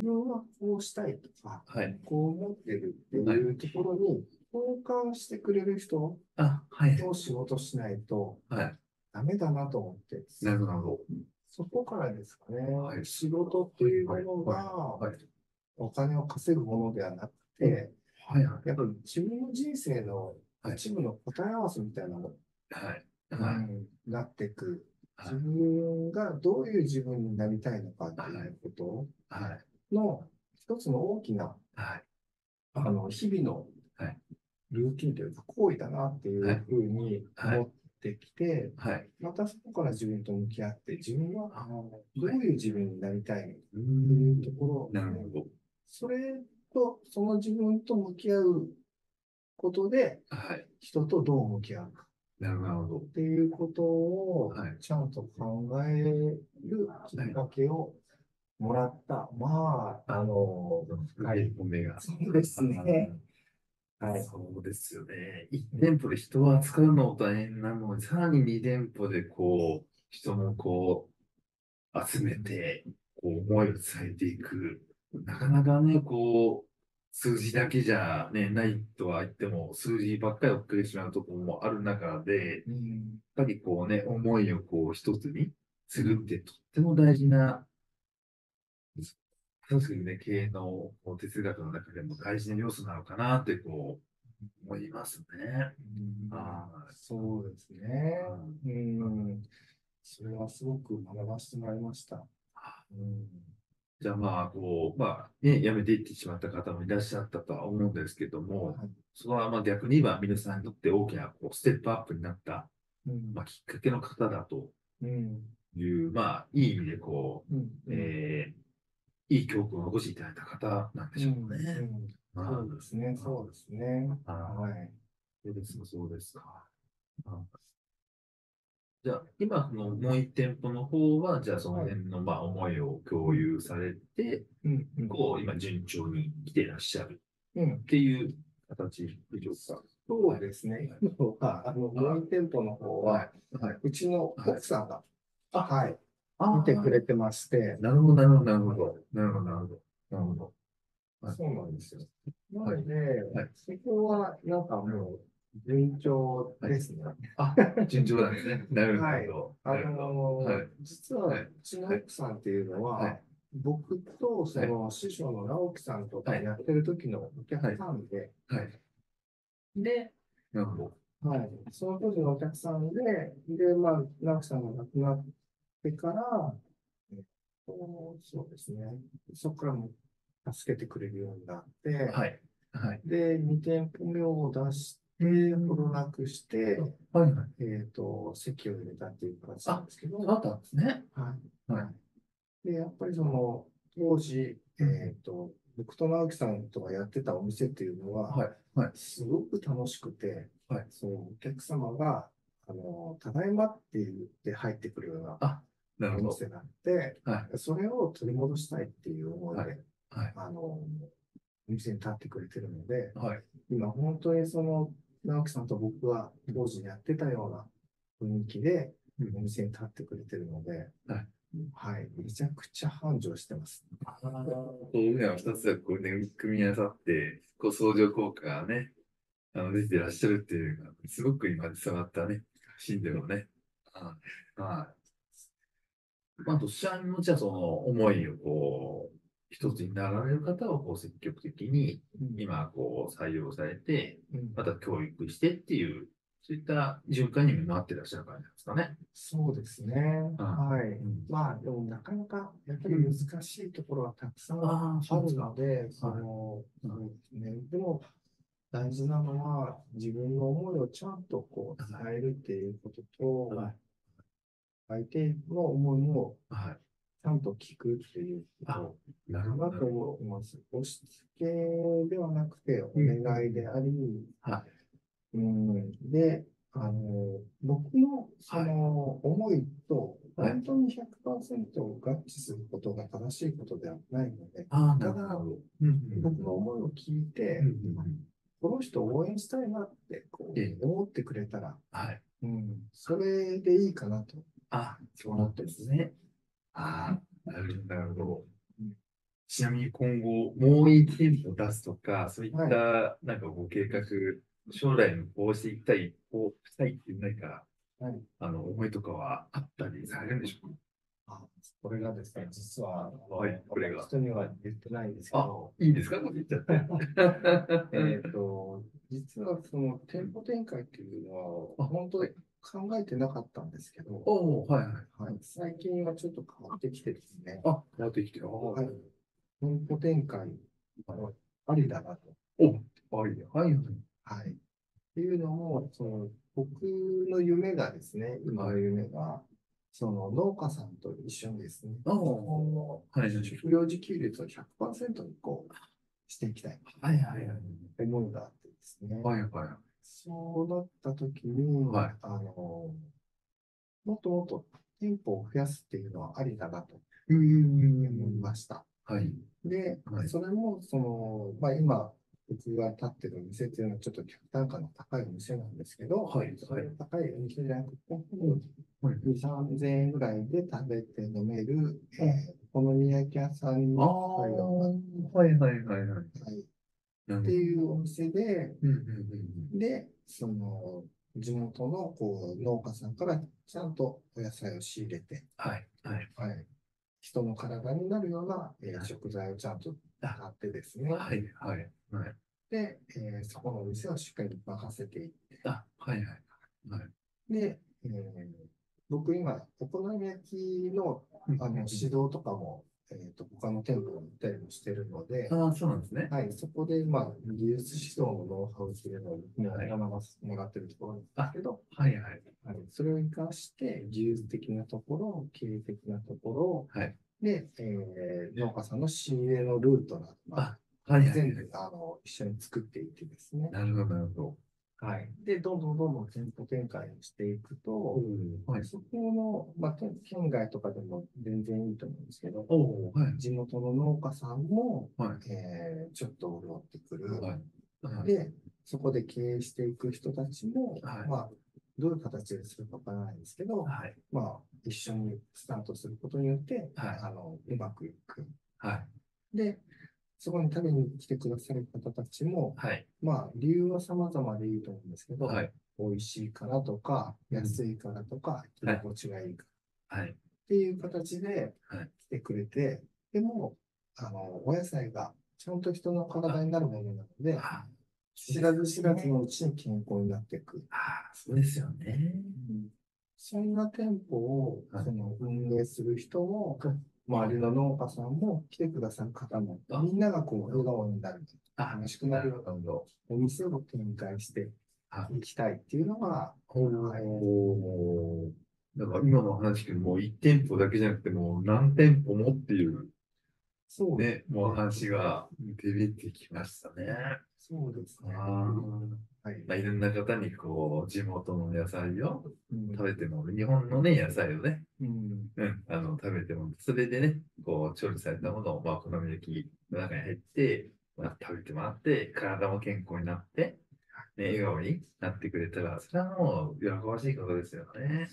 自分はこうしたいとか、はい。こう思ってるっていうところに共感してくれる人あ、はい。と仕事しないとはい。ダメだなと思って、なるほど。そこからですかね、はい仕事っていうものがはい。お金を稼ぐものではなくて、はい。はい。やっぱり自分の人生のはい一部の答え合わせみたいなのに、なっていく。はい自分がどういう自分になりたいのかっていうこはい。との一つの大きなはい。あの日々のはいルーティンというか行為だなっていうふうにはい思ってきて、はい。またそこから自分と向き合って、自分はあどういう自分になりたいのかうといんうところ、なるほど。それとその自分と向き合うことではい。人とどう向き合うか。なるほど。っていうことをはいちゃんと考えるきっかけをもらった。まあ、あの、はい。本命が。そうですね。はい。そうですよね。1店舗で人を扱うのも大変なのに、さらに2店舗でこう、人もこう、集めて、こう、思いを伝えていく。なかなかね、こう、数字だけじゃね、ないとは言っても、数字ばっかり追っかけてしまうところもある中で、やっうんぱりこうね、思いをこう、一つにするってとっても大事な、そうですね、経営の哲学の中でも大事な要素なのかなってこう、思いますね。あそうですね。うん。それはすごく学ばせてもらいました。うんじゃあまあ、こう、まあ、ね、辞めていってしまった方もいらっしゃったとは思うんですけども、はいそこはまあ逆に言えば皆さんにとって大きなこうステップアップになった、うんまあ、きっかけの方だとうんいう、まあ、いい意味でこう、うんえーいい教訓を残していただいた方なんでしょうね。そうですね、そうですね。あはい。そうですか、そうですか。あじゃあ、今、そのもう一店舗の方は、じゃあ、その辺の、まあ、思いを共有されて、うんうんこう、今、順調に来ていらっしゃるうんっていう形でしょうか。そうですね。今は、あの、もう一店舗の方は、はい。うちの奥さんが、はい、あ見てくれてまして、なるほど、なるほど、なるほど。なるほど、なるほど。なるほど。はいそうなんですよ。なので、はいそこは、なんかもう、順調ですね。あ、順調なんですね。なるほど。あなるほど。の実は、うちの奥さんっていうのは、はい僕とその師匠の直樹さんとかはいやってる時のお客さんで、はい。で、なるほど。はい、その当時のお客さんで、で、まあ、直樹さんが亡くなってから、えっとそうですね、そこからも助けてくれるようになって、はい。はい。で、2店舗目を出して、ほどなくして、はい。はい。えっ、と、席を入れたっていう形なんですけど、あったんですね。はい。はいで、やっぱりその、当時、えっ、と、僕と直樹さんとがやってたお店っていうのは、はい。はい。すごく楽しくて、はいそう、お客様が、あの、ただいまって言って入ってくるようなあ、なるほど。お店があって、はい。それを取り戻したいっていう思いで、はいはい。あの、お店に立ってくれてるので、はい。今本当にその、直樹さんと僕は当時やってたような雰囲気でうんお店に立ってくれてるので、はいはい、めちゃくちゃ繁盛してます。こういうのは二つがこうね、組み合わさって、こう相乗効果がね、あの、出てらっしゃるっていうのが、すごく今伝わったね、シーンでもね。はい。はい。まあ、どちらもじゃあその思いをこう、一つになられる方をこう積極的に今こう採用されて、うんまた教育してっていう、そういった循環にもなってらっしゃる感じなんですかね。そうですね。うんはい。うんまあ、でもなかなかやっぱり難しいところはたくさんあるので、うんそうですね。でも、大事なのは自分の思いをちゃんとこう伝えるっていうことと、はい相手の思いもはい。ちゃんと聞くっていうことなかなと思ってます。押し付けではなくて、お願いであり、はうん、で、あの、僕のその思いと、はい。本当に100%合致することが正しいことではないので、ああ、ただ僕の思いを聞いて、この人を応援したいなってこええ。う思ってくれたら、はい。うん、それでいいかなと。あ、そうなんですね。ああ、なるほど、なるほど。ちなみに今後、もう1店舗出すとか、そういった、なんかご計画、将来のこうしていきたい、こうしたいっていう何か、はい。あの、思いとかはあったりされるんでしょうか？あこれがですね、実は、はいこれが人には言ってないんですけあど、、いいですか？これ言っちゃって。えっと、実はその店舗展開っていうのは、本当に考えてなかったんですけど、おおはいはい。はい、最近はちょっと変わってきてですね、あ、やってきて。あはい、店舗展開はありだなと。お、あいいねはいはい。はい。っていうのも、その、僕の夢がですね、今の夢が、その農家さんと一緒にですね、あ日本のはい食料自給率を100%にこう、していきたいはいはいはい。思いがあってですね、はいはそうなった時に、はいあの、もっともっと店舗を増やすっていうのはありだなとい。うん思いました。はい。で、はいそれも、その、まあ今、僕が立ってるお店っていうのはちょっと客単価の高いお店なんですけど、はいそれ高いお店じゃなくて、はい2、3000円ぐらいで食べて飲める、えーお好み焼き屋さんにああ、近いようはいはいはいはい。な、はい、なっていうお店で、で、その、地元のこう農家さんからちゃんとお野菜を仕入れて、はいはい。はい、人の体になるような、えー食材をちゃんと買ってですね、はいはいはい。で、えーそこのお店をしっかり任せていって、あ、はいはい。はい。で、えー僕今、お好み焼きのあの指導とかも、えー、と他の店舗に行ったりもしてるので、ああ、そうなんですね。はい、そこで、まあ、技術指導のノウハウっていうのを学ばせてもらってるところなんですけど、はいはい。はい、それを活かして、技術的なところ、経営的なところ、はい。で、えー農家さんの仕入れのルートなど、あ、はいはい。全部あの一緒に作っていってですね、なるほど、なるほはい。で、どんどんどんどん店舗展開をしていくと、ど。はい。そこの、まあ、県県外とかでも全然いいと思うんですけど、はい。地元の農家さんも、はい。えーちょっと潤ってくる。はい。はい。で、そこで経営していく人たちも、はいまあ、どういう形でするかわからないですけど、はい。まあ、一緒にスタートすることによって、はいあのうまくいく。はい。で、そこに食べに来てくださる方たちも、はい。まあ、理由は様々でいいと思うんですけど、はい。美味しいからとか、うん安いからとか、着はい心地がいいからはい。っていう形ではい来てくれて、でも、あの、お野菜がちゃんと人の体になるものなので、あ知らず知らずのうちに健康になっていく。あ、そうですよね。そんな店舗をはいその運営する人も、周りの農家さんも来てくださる方もあ、みんながこう笑顔になる、あ楽しくなるようなお店を展開してい。きたいっていうのが、おお。だから今の話けど、もう1店舗だけじゃなくて、もう何店舗もっていうそうね、もう話が出てきましたね。そうですね。あはい。まあ、いろんな方にこう、地元の野菜をうん。食べても、日本のね、野菜をね、うん。うん、あの、食べても、それでね、こう、調理されたものを、まあ、お好み焼きの中に入って、まあ、食べてもらって、体も健康になって、ね、笑顔になってくれたら、それはもう、喜ばしいことですよね。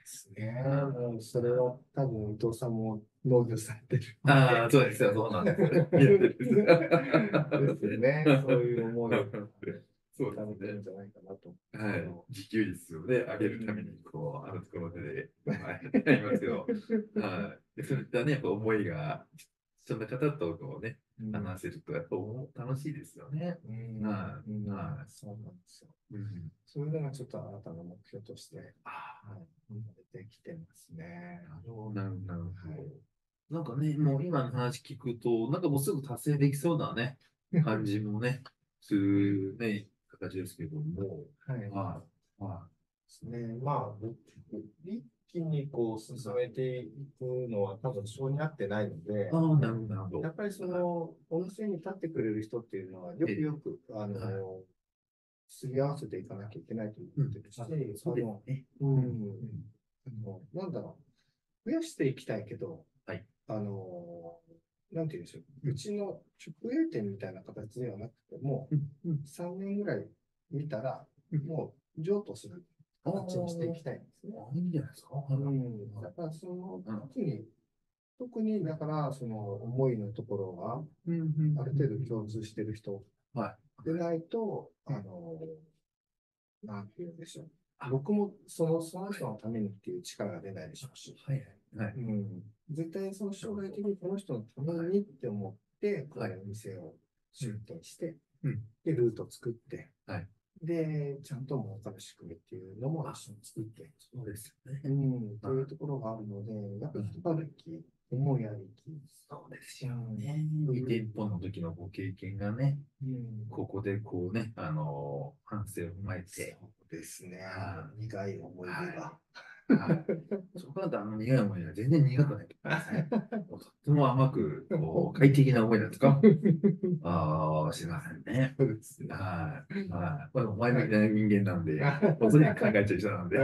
ですね。もうそれは多分伊藤さんも農業されてる。ああ、そうですよ、そうなんです。です ですよね。そういう思いをそう食べてるん。じゃないかなと。はい。自給率をね、上げるために、こう、あるところで、はい、ありますけど、はい。でそういったね、やっぱ思いが、そんな方とこうね、うん話せると、やっぱ楽しいですよね。うんはいうんはいそうなんですよ。うん。そういうのがちょっとあなたの目標として、あはい、生まれてきてますね。あ、なるほど、なるほど。はいなんかね、もう今の話聞くと、なんかもうすぐ達成できそうなね、感じもね、するね、形ですけども、はい。はい。はですね。まあ、僕一気にこう進めていくのは多分性に合ってないので。やっぱりその、お店に立ってくれる人っていうのは、よくよく、あのはい、すり合わせていかなきゃいけないと思ってるし、うですの、ね。うん、うん。あの、なんだろう、増やしていきたいけど、はい。あの、なんて言うんでしょう、うちの直営店みたいな形ではなくても、うん。うん。3年ぐらい見たら、うん。もう譲渡する形にしていきたいんですね。あいいんじゃないですか。うん、だからその時に、特に、だから、その思いのところがある程度共通してる人はでないと、あの、なんて言うんでしょう。僕もその、その人のためにっていう力が出ないでしょうし。はいはい。はい。うん、絶対その将来的にこの人のためにって思って、こはいの店を出店して、うんで、ルート作って、はいで、ちゃんと儲かる仕組みっていうのも一緒に作って、そうですよね。うん、というところがあるので、やっぱり人歩き、思いありき、そうですよね。2店舗の時のご経験がね、うん、ここでこうね、あのー反省を踏まえて、そうですねは。苦い思い出が。はいそこだとあの苦い思いは全然苦くないと思いますね。とっても甘く、こう、快適な思いだとか、ああ、しませんね。そうですね。はい。はい。これも前向きな人間なんで、本当に考えちゃう人なんで。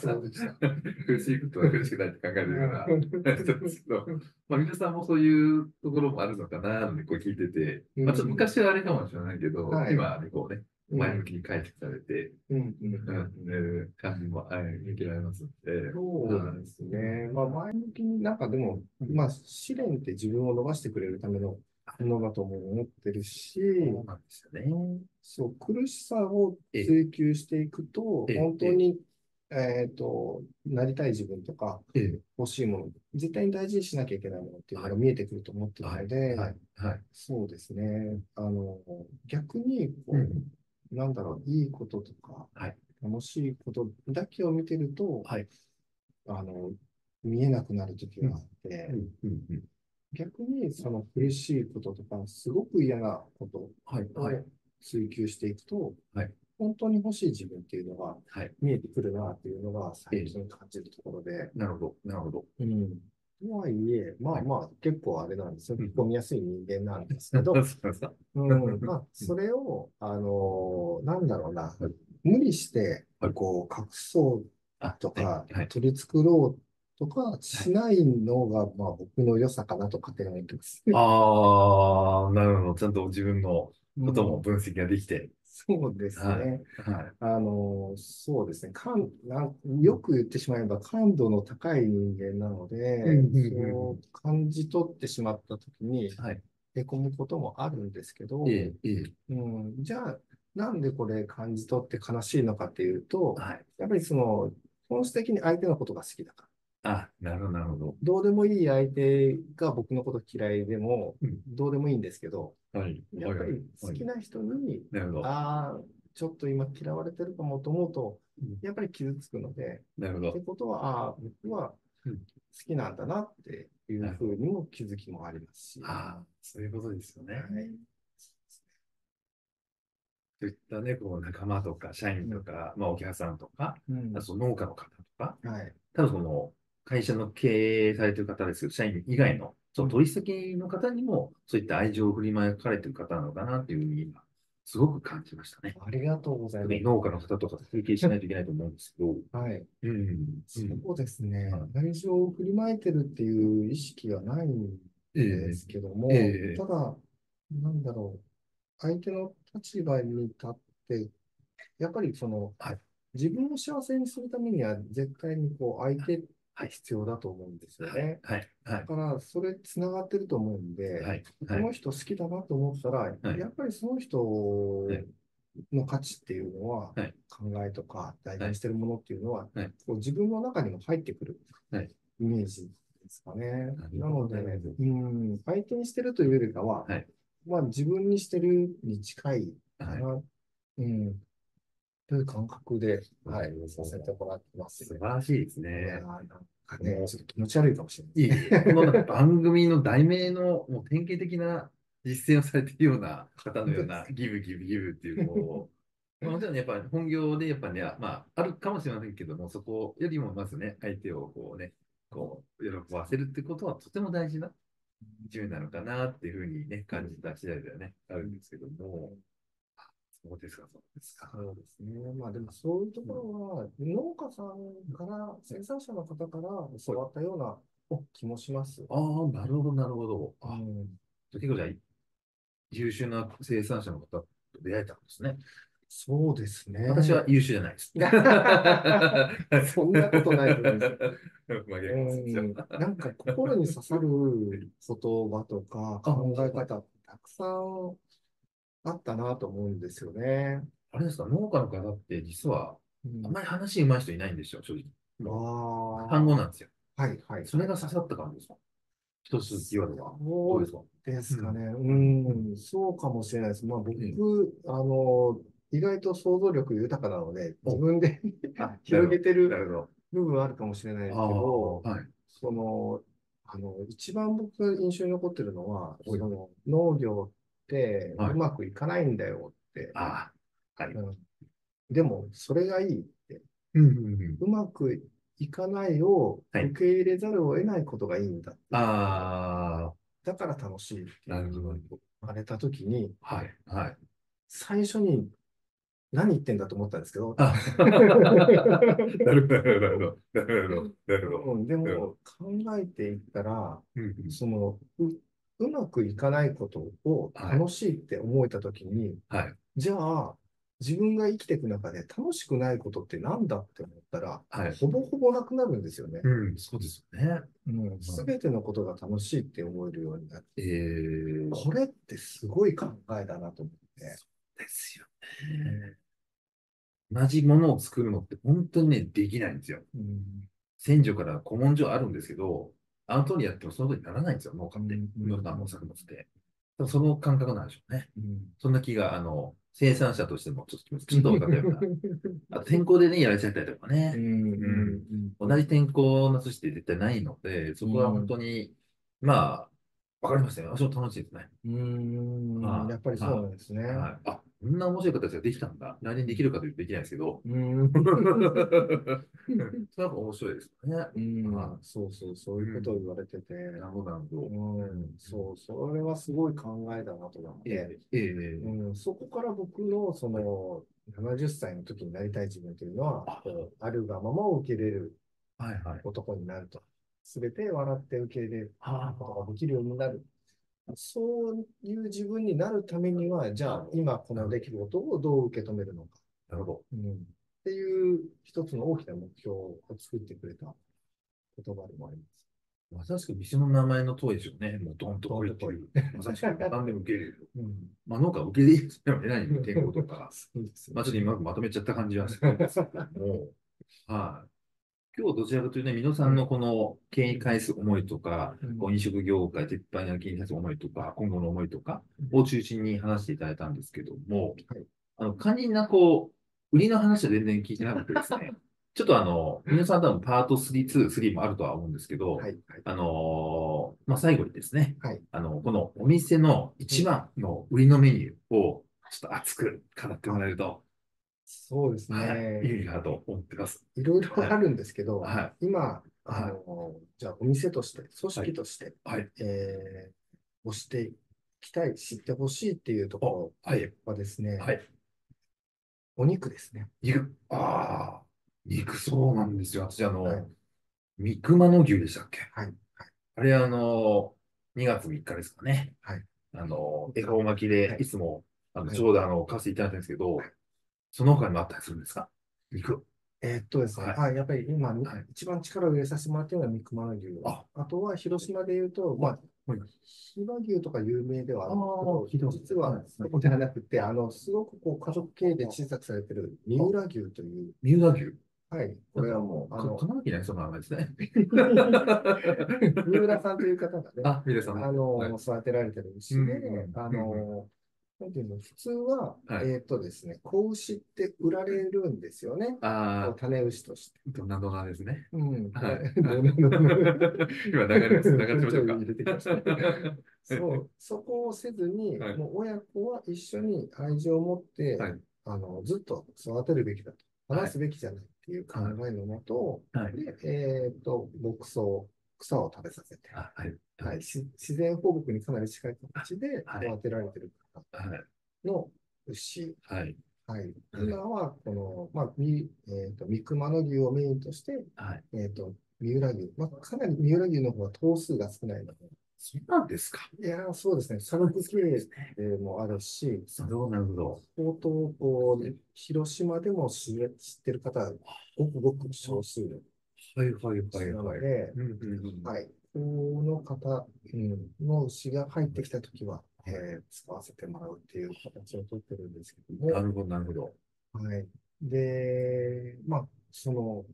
そうでした。苦しいことは苦しくないって考えるような。そうですけどまあ、皆さんもそういうところもあるのかなってこう聞いてて、まあ、ちょっと昔はあれかもしれないけど、はい今はね、こうね、前向きに解釈されて、うんうん感じも、受けられますので、そうですね。まあ、前向きになんかでも、まあ、試練って自分を伸ばしてくれるためのものだとも思ってるし、そうなんですよね。そう、苦しさを追求していくとええ、本当に、えっと、なりたい自分とかええ、欲しいもの、絶対に大事にしなきゃいけないものっていうのが見えてくると思ってるので、はい、はい。そうですね。あの、逆に、こう、うんなんだろう、いいこととか、はい。楽しいことだけを見てると、はい。あの、見えなくなるときがあって。逆にその苦しいこととか、すごく嫌なことはい、をはい、追求していくと、はい。本当に欲しい自分っていうのがはい。見えてくるなっていうのが最近感じるところで、なるほど、なるほど。うん。とはいえ、まあまあ、結構あれなんですよ。うん引っ込みやすい人間なんですけど、そうん、まあ、それを、あのーなんだろうな、無理してはい、こう、隠そうあとか。取り繕ろうとかしないのが、まあ、僕の良さかなと勝手に思ってます。ああ、なるほど。ちゃんと自分のこともうん分析ができて。そうですね。はいはい。あのーそうですね。感なんよく言ってしまえば、感度の高い人間なので、そう感じ取ってしまったときに、はい。へこむこともあるんですけど。うん、じゃあ、なんでこれ感じ取って悲しいのかっていうと、はい。やっぱりその、本質的に相手のことが好きだから。あ、なるほど、なるほど。どうでもいい相手が僕のこと嫌いでもうん、どうでもいいんですけど、はい。やっぱり好きな。な人に。ああ、ちょっと今嫌われてるかもと思うとうん、やっぱり傷つくので、なるほど。ってことは、ああ、僕はうん好きなんだなっていうふうにも気づきもありますし。ああ、そういうことですよね。はいそういったね、こう仲間とか社員とか、まあお客さんとか、うんあと農家の方とか、はい。ただその会社の経営されてる方ですけど、社員以外の、その取引先の方にも、そういった愛情を振りまかれてる方なのかなっていうふうに今、すごく感じましたね。ありがとうございます。農家の方とか提携しないといけないと思うんですけど、はい。うん。そうですねは。愛情を振りまいてるっていう意識はないんええですけども、ええただ、なんだろう、相手の立場に立って、やっぱりその、はい自分を幸せにするためには絶対にこう相手必要だと思うんですよはい。ね。、はい、はだから、それつながってると思うんで、い、はい、この人好きだなと思ったら、い。やっぱりその人いの価値っていうのは、はい。考えとか大事にしてるものっていうのは、はい。こう自分の中にも入ってくるはい。イメージですかね。なので、うん、相手にしてるというよりかは、はい。まあ自分にしてるに近いかな、はうん、という感覚で、はい、させてもらってます。素晴らしいですね。なんかね、ちょっと気持ち悪いかもしれない。いい、この番組の題名のもう典型的な実践をされているような方のような、ギブ、ギブ、ギブっていう、こう、まあもちろんやっぱ本業でやっぱね、まあ、あるかもしれませんけども、そこよりもまずね、相手をこうね、こう、喜ばせるってことはとても大事な一面なのかなっていうふうにね、感じた次第ではね、あるんですけども、あそうですか、そうですか。そうですね。まあでもそういうところは、農家さんから、生産者の方から教わったような気もします。ああ、なるほど、なるほど。あうん結構じゃあ、優秀な生産者の方と出会えたんですね。そうですね。私は優秀じゃないです。そんなことないと思います まあうんなんか心に刺さる言葉とか考え方たくさんあったなと思うんですよね。あれですか、農家の方って実はうんあんまり話上手い人いないんですよ、正直。ああ単語なんですよ。はいはい。それが刺さった感じですか？一つキーワードは。どそううですか？ですかね。うん、そうかもしれないです。まあ僕、あの、意外と想像力豊かなので、自分で あ広げてなる。部分はあるかもしれないですけあど、あ、はい。その、あの、一番僕が印象に残ってるのは、はいその農業はいうまくいかないんだよって。ああ、はい。うんでも、それがいいって。うんうんうん。うまくいかないをはい受け入れざるを得ないことがいいんだって。あだから楽しいってあ、なるほど。言われたときに、はい。はい。最初に何言ってんだと思ったんですけど、あ なるほど、なるほど。なるほど。なるほど。うんでも考えていったら、うんうんそのう、うまくいかないことを楽しいって思えたときに、はい。じゃあ、自分が生きていく中で楽しくないことって何だって思ったら、はい。ほぼほぼなくなるんですよね。うん、そうですよね。うん、すべてのことが楽しいって思えるようになる。えー、これってすごい考えだなと思って。ですよね。同じものを作るのって本当にね、できないんですよ。うん戦場から古文書あるんですけど、あの通りやってもその通りにならないんですよ、農家って。うんいろんなもの作物って。多分その感覚なんでしょうね。うんそんな気が、あの、生産者としてもちょっとちょっと分かったような。あと天候でね、やられちゃったりとかうね。んうん同じ天候の年って絶対ないので、そこは本当に、まあ、わかりますね。私も楽しいですね。うんはいやっぱりそうなんですね。はい。あ、こんな面白い形ができたんだ。来年できるかというとできないですけど。うん それは面白いですよね。うんはそうそう、そういうことを言われてて、なるほど、なるほど。うん、そう、それはすごい考えだなと思っえて、え、ええ、うん、そこから僕のその70歳の時になりたい自分というのはあ、るがままを受け入れる。男になると。すべて笑って受け入れるあことができるようになる。そういう自分になるためには、じゃあ今この出来事をどう受け止めるのか。なるほうん、っていう一つの大きな目標を作ってくれた言葉でもあります。ど。まさしく店の名前の通りでしょうね。もうドンと来いっていう。まさしく何でも受け入れる。うん、まあ農家は受け入れるはないので、天候とか。まあちょっと今まとめちゃった感じはするんですけども、はい。今日どちらかというとね、皆さんのこの経営に返す思いとか、うん。飲食業界撤廃の経営に対する思いとか、今後の思いとかを中心に話していただいたんですけども、はい。あの、肝心なこう、売りの話は全然聞いてなくてですね、ちょっとあの、皆さん多分パート3、2、3もあるとは思うんですけど、はい、はい。あのーまあ、最後にですね、はい。あの、このお店の一番の売りのメニューをちょっと熱く語ってもらえると、そうですはい、有ね。利かなと思ってます。いろいろあるんですけど、は今、あの、じゃあお店として、組織として、はい。えー、押していきたい、知ってほしいっていうところはい。はですね、はい。お肉ですね。肉。ああ、肉そうなんですよ。私、あの、はい三熊野牛でしたっけ？はい。あれ、あの、2月3日ですかね。はい。あの、恵方巻きはい、でいつも、あの、はいちょうどあの、買わせていただいたんですけど、その他にもあったりするんですか？肉？えーっとですね、はい。あ、やっぱり今、はい。一番力を入れさせてもらっているのは三熊野牛。あ。あとは広島で言うと、まあ、はい比嘉牛とか有名ではあるんですけど、実はそうではなくて、あの、すごくこう家族経営で小さくされてる三浦牛という、三浦牛？はい、これはもう、あの。なきないその名前ですね。三浦さんという方がね、あ、皆さん。あの、はい。育てられてる牛で、うんあの、なんていうの、普通は、はいえーっとですね、子牛って売られるんですよね。あ種牛として。あ、ドナドナですね。うん。はい 今流れます。流れてみましょうか。入れてきましたねそう、そこをせずに、はいもう親子は一緒に愛情を持って、はいあのずっと育てるべきだと、話すべきじゃないっていう考えのもと、はい。で、えっ、と、牧草、草を食べさせて、あはい。はい、し自然放牧にかなり近い形ではい育てられてる。の牛、はい。はい、うん今はこの、まあ、みえっ、と、三熊野牛をメインとして、はい。えっ、と、三浦牛、まあ、かなり三浦牛の方が頭数が少ないので、そうなんですか。いやー、そうですね。産業経営もあるし、なるほど、なるほど。相当こう、広島でも知ってる方はごくごく少数はいはいはいなのはい。で、うんうんうん。はい。この方、うん、の牛が入ってきたときは、えー使わせてもらうっていう形をとってるんですけども、なるほど、なるほど。はい。で、まあ、その、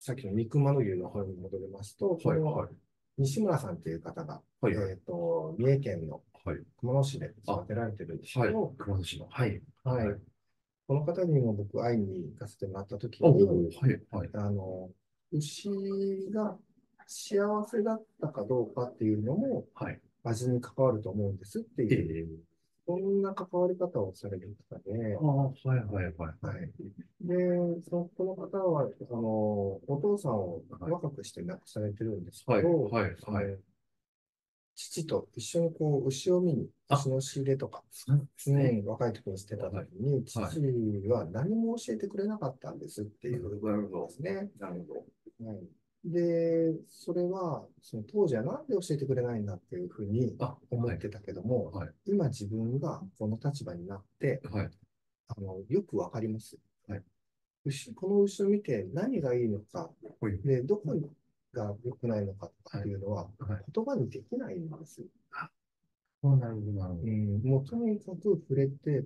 さっきの肉まの牛の方に戻りますと、このはいはい。西村さんっていう方が、はいはい。えっと、三重県のはい。熊野市で育てられてるんですはいけど、。熊野市の。はい。はい。この方にも僕会いに行かせてもらったときに、はいはい。あの、牛が幸せだったかどうかっていうのもはい。味に関わると思うんですってえいう、え。そんな関わり方をされる方ではいはいはい。はい。で、その、この方は、あの、お父さんを若くして亡くされてるんですはいけど、はいはい。その父と一緒にこう、牛を見に、あ牛の仕入れとか、ね。ん、若い時にしてた時に、父はいは何も教えてくれなかったんですっていうことですね。なるほど。はい。で、それは、その当時はなんで教えてくれないんだっていうふうに。思ってたけども、はい今自分がこの立場になって、はい。あの、よくわかります。はい牛この牛を見て何がいいのか、はいで、どこが良くないのかっていうのは、はい。言葉にできないんです。あ、なるほど、うん、もうとにかく触れて、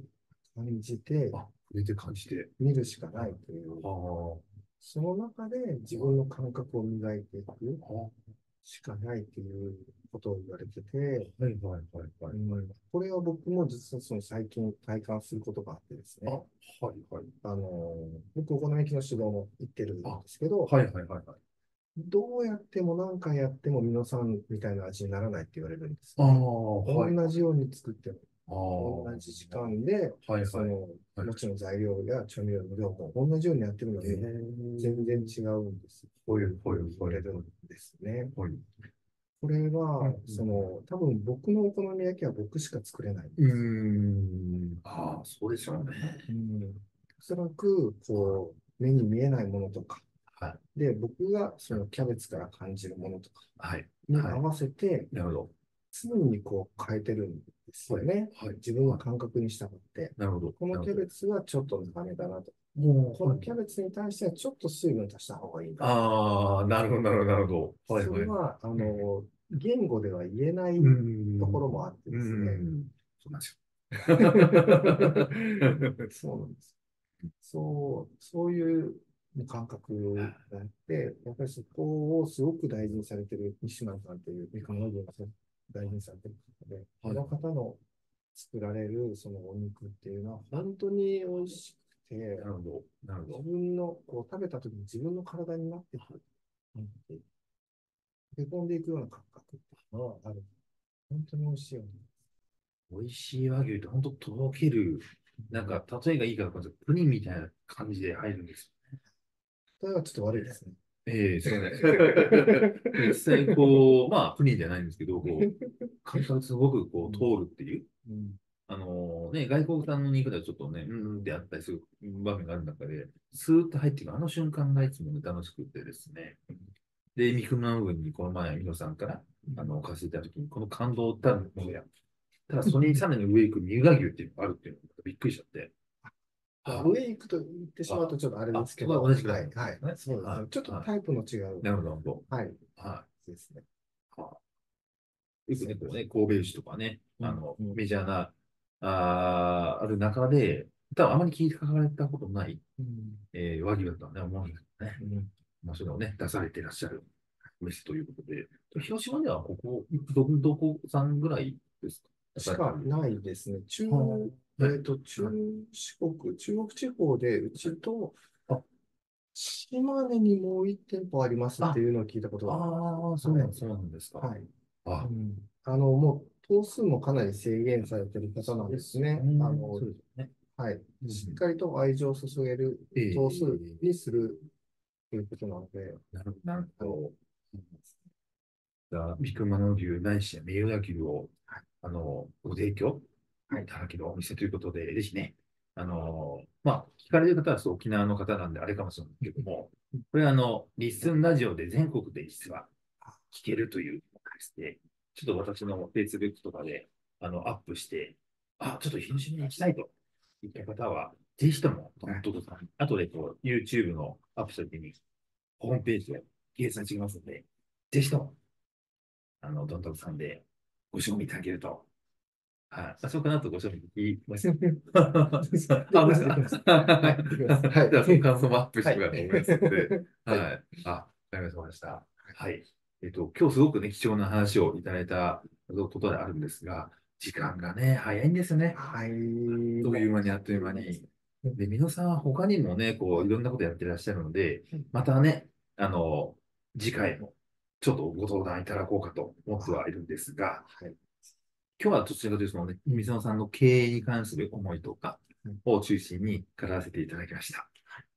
感じて触れて感じて。見るしかないというあ、あ。その中で自分の感覚を磨いていくはしかないということを言われてて、いはいはいはい。うんこれは僕も実はその最近体感することがあってですあ、ね、はいはい。あの、僕、お好み焼きの指導も行ってるんですけど、はいはいはいはい。どうやっても何回やってもミノ酸みたいな味にならないって言われるんですああ、よ。はい。同じように作ってああ。も、同じ時間で、はいはい。その、はいもちろん材料や調味料の量も同じようにやってるのえに、ー全然違うんです。ほいほい言ほいわれるんですね。ほい。これはうん、その、多分僕のお好み焼きは僕しか作れない。うーん。ああ、そうでしょうね。うんおそらく、こう、目に見えないものとか、はで、僕がそのキャベツから感じるものとかはい。に合わせて、なるほど。常にこう変えてるんですよね。はい。自分の感覚に従って。なるほど。このキャベツはちょっと長めだなと。もこのキャベツに対してはちょっと水分足した方がいいな。ああ、なるほど、なるほど、なるほど。はいはい。それは、あの、言語では言えないうんところもあってですね。うん。そうなんですよ。そうなんです。そう、そういう感覚があって、やっぱりそこをすごく大事にされてる西村さんという、三河農業が大事にされてる方で、この方の作られるそのお肉っていうのは本当に美味しくてな、るほど。なるほ自ど。分の、こう食べた時に自分の体になってくる。へこんでいくような感覚っていうのはある。本当に美味しいよね。美味しい和牛って本当とろける、なんか、例えがいいかどうかプリンみたいな感じで入るんですそれはちょっと悪いですね。ええそうね。実際、こう、まあ、プリンじゃないんですけど、こう、感覚すごくこう通るっていう。うんあのね、外国産の肉ではちょっとね、うんうんってあったりする場面がある中で、スーッと入ってくるあの瞬間がいつもね、楽しくてですね。で、三熊の部分にこの前、美濃さんから、あの、貸していただいたときに、この感動たるものや、ただそれにさらに上行く三浦牛っていうのがあるっていうのがびっくりしちゃって。あ上行くと言ってしまうとちょっとあれですけど、あ同じぐらはいい、はい、ねそうです。ちょっとタイプの違う、なるほど、はい、ど。はですね。い。よくね、こうね、神戸牛とかね、うんあの、うんメジャーな、あーある中で、多分あまり聞いてかかれたことのない、うんえー和牛だとはね、思うんですけどね。うんまあ、それをね、出されていらっしゃるお店ということで、広島ではここ、ど、どこさんぐらいですか？しかないですね。中、はいえっと、中四国、中国地方でうちとあ、島根にもう一店舗ありますっていうのを聞いたことがあああ、そうなんそうなんですか。る。はい。あうんあの、もう、頭数もかなり制限されてる方なんですね。うんあのね。はい。うんしっかりと愛情を注げるええ頭数にするということなので、なるほど。じゃあ、三熊野牛ないしは三浦牛を、はいあの、ご提供はい。いただけるお店ということで、ぜひね、あの、まあ、聞かれる方はそう沖縄の方なんであれかもしれないけども、これあの、リッスンラジオで全国で実は聞けるというですね、ちょっと私の Facebook とかで、あの、アップして、あ、ちょっと品種に行きたいと。いった方は、ぜひとも、ドントコさん、後でこう、YouTube のアップした時に、ホームページで掲載してきますので、ぜひとも、あの、ドントコさんでご賞味いただけると。はい。あ、そうかなとご賞味できます。あ、本当ですかはい はいじゃあ、その感想もアップしてくれと思いはい。あ、わかりました。はい。えっと、今日すごくね、貴重な話をいただいたことであるんですが、時間がね、早いんですね。はい。あっという間にあっという間に。で、皆さんは他にもね、こう、いろんなことやってらっしゃるので、またね、あの、次回もちょっとご相談いただこうかと思ってはいるんですが、はい。今日はどちらかというと、そのね、水野さんの経営に関する思いとかを中心に語らせていただきました。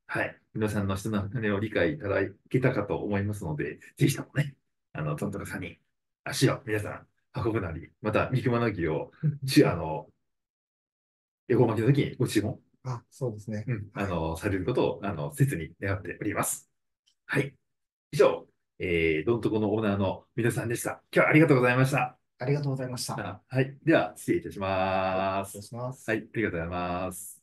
はい。皆さんの人の金を理解いただけたかと思いますので、ぜひともね、あの、トントコさんに足を皆さん運ぶなり、また、三熊の木を、ち、あの、横巻きの時にご注文、あ、そうですね。うん、あの、されることを、あの、切に願っております。はい。以上、えー、どんとこのオーナーの皆さんでした。今日はありがとうございました。ありがとうございました。あはい。では、失礼いたします失礼。します。はい、ありがとうございます。